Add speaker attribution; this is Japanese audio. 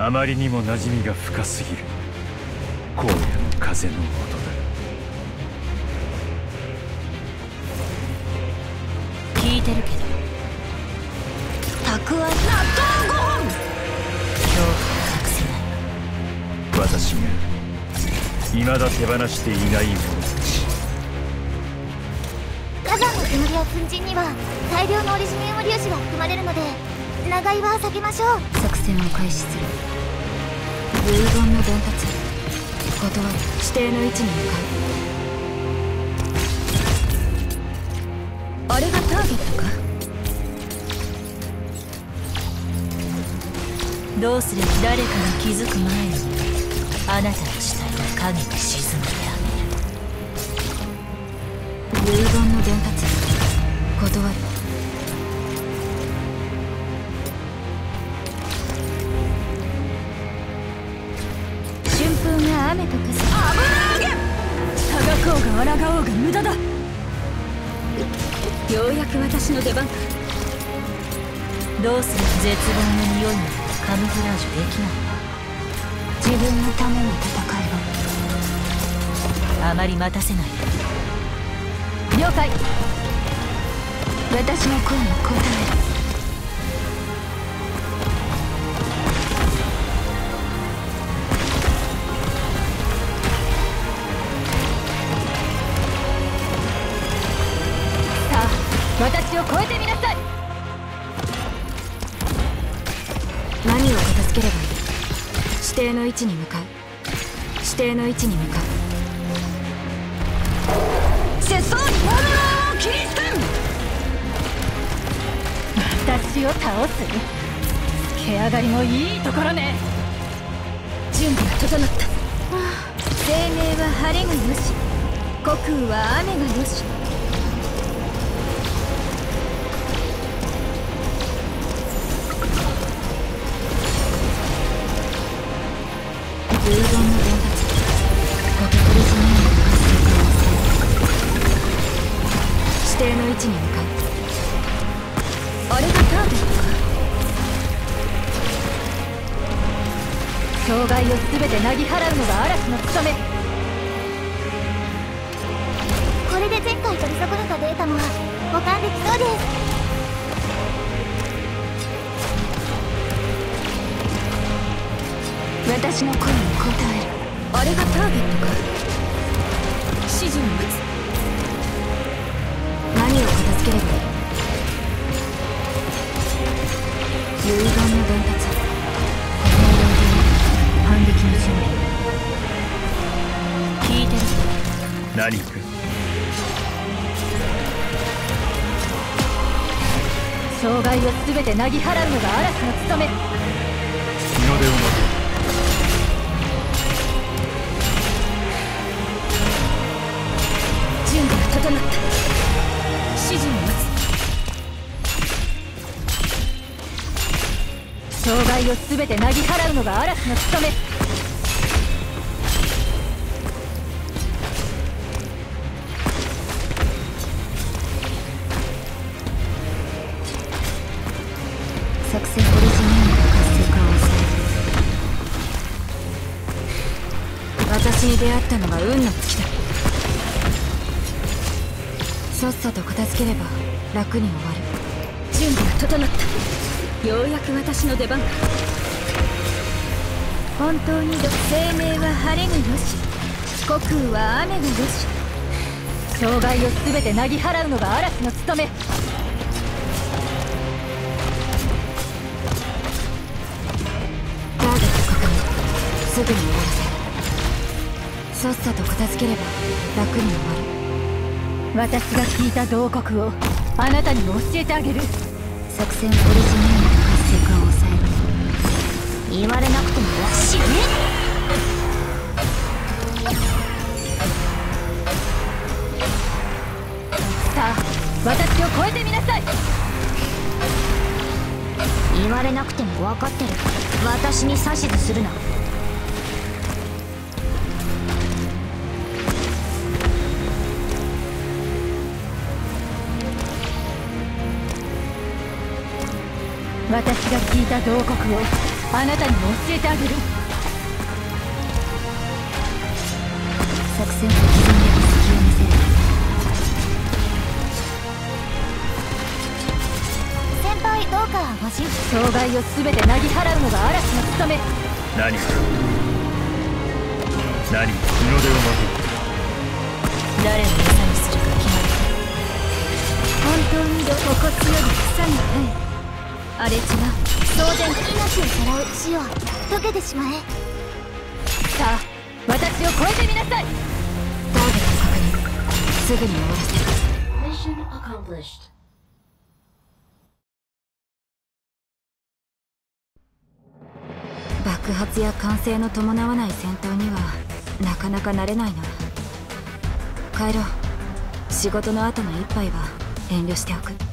Speaker 1: あまりにも馴染みが深すぎる。荒野の風の音だ。
Speaker 2: 聞いてるけど。たくわ納豆ご飯恐怖は隠せない。
Speaker 1: 私が未だ手放していない者たち。
Speaker 3: 火山の煙や粉塵には大量のオリジニウム粒子が含まれるので長居は避けましょう。
Speaker 2: 作戦を開始する無言の伝達。断る。指定の位置に向かうあれがターゲットかどうすれば誰かが気づく前にあなたの死体が影に沈めてあげる無言の伝達断る抗おうが無駄だようやく私の出番かどうする絶望の匂いなどカムフラージュできない自分のために戦えばあまり待たせない了解私の声に応える私を超えてみなさい。何を片付ければいい？指定の位置に向かう。指定の位置に向かう。拙僧に本能を切り捨てん！私を倒す？つけ上がりもいいところね。準備が整った。生命は晴れがよし。虚空は雨がよし障害を全てなぎ払うのが嵐の務め。
Speaker 3: これで前回取り損ねたデータも保管できそうです。
Speaker 2: 私の声に応える。あれがターゲットか。指示を待つ。何を片付ければいい？
Speaker 1: 何か。
Speaker 2: 障害を全てなぎ払うのが嵐の務め。
Speaker 1: 日の出を待て。
Speaker 2: 準備が整った。指示を待つ。障害を全てなぎ払うのが嵐の務め作戦オリジネームの活性化を抑える私に出会った。のが運の尽きださっさと片付ければ楽に終わる。準備が整ったようやく私の出番か。本当に生命は晴れがよし。虚空は雨がよし。障害を全てなぎ払うのが嵐の務め。すぐに終わらせさっさと片付ければ楽に終わる。私が聞いた慟哭をあなたにも教えてあげる。作戦オリジネームの活性化を抑える言われなくても死ね。さあ私を超えてみなさい。
Speaker 3: 言われなくても分かってる。私に指図するな。
Speaker 2: 私が聞いた慟哭をあなたにも教えてあげる。作戦を刻んで隙を見せる。
Speaker 3: 先輩どうかご心
Speaker 2: 障害を全てなぎ払うのが嵐の務め。
Speaker 1: 何か何日の出を待
Speaker 2: 誰を餌にするか決まる。本当に露骨より草に生えあれ違う。
Speaker 3: 当然命をさらう死を溶けてしまえ。
Speaker 2: さあ私を超えてみなさい。ターゲット確認すぐに終わらせる。
Speaker 4: Mission accomplished.
Speaker 2: 爆発や歓声の伴わない戦闘にはなかなか慣れないな。帰ろう。仕事の後の一杯は遠慮しておく